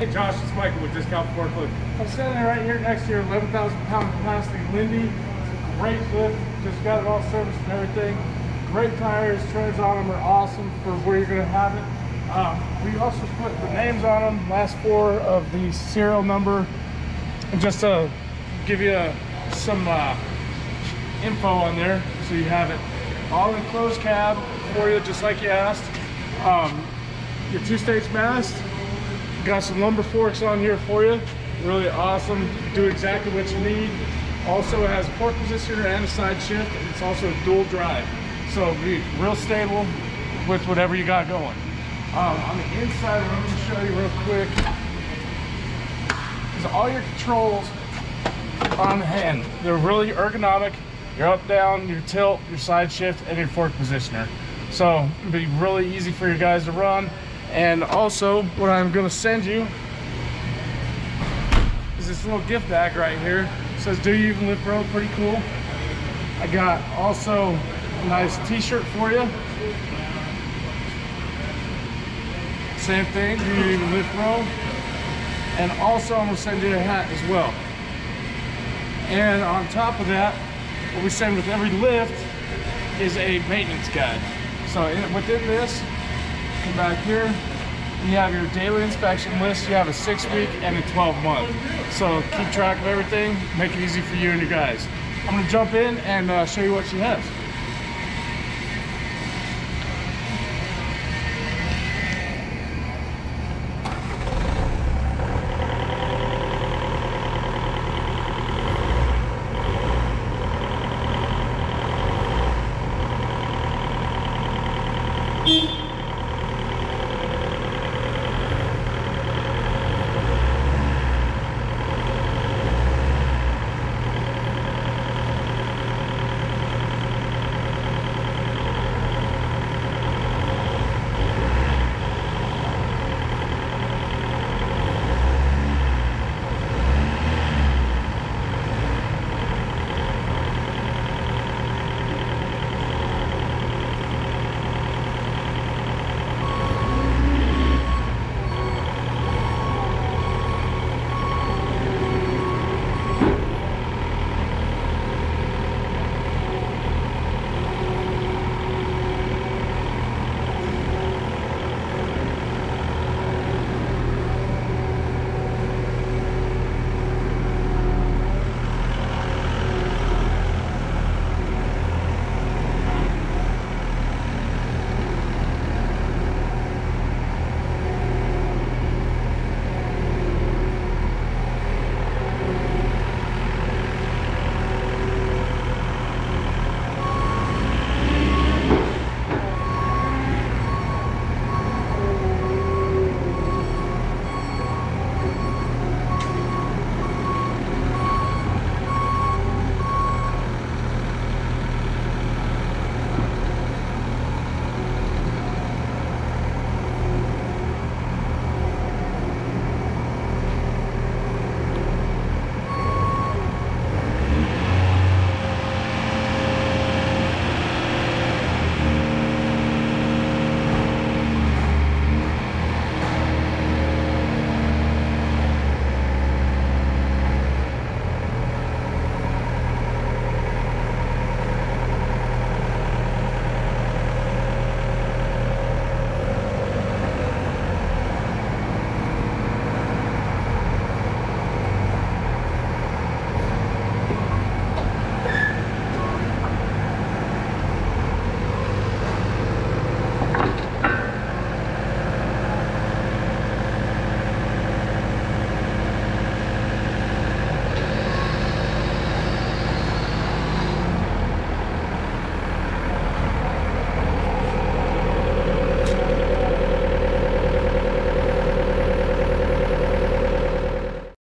Hey Josh, it's Michael with Discount Forklift. I'm standing right here next to your 11,000 pound capacity Linde. It's a great lift, just got it all serviced and everything. Great tires, treads on them are awesome for where you're gonna have it. Um, we also put the names on them, last four of the serial number, just to give you uh, some uh, info on there so you have it. All enclosed cab for you, just like you asked. Um, your two-stage mast, got some lumber forks on here for you. Really awesome, do exactly what you need. Also has a fork positioner and a side shift, and it's also a dual drive. So be real stable with whatever you got going. Um, on the inside, I'm gonna show you real quick, is all your controls on hand. They're really ergonomic. Your up, down, your tilt, your side shift, and your fork positioner. So it'll be really easy for you guys to run. And also, what I'm gonna send you is this little gift bag right here. It says, do you even lift bro? Pretty cool. I got also a nice t-shirt for you. Same thing, do you even lift bro? And also I'm gonna send you a hat as well. And on top of that, what we send with every lift is a maintenance guide. So in, within this, come back here, you have your daily inspection list, you have a six week and a 12 month. So keep track of everything, make it easy for you and your guys. I'm gonna jump in and uh, show you what she has.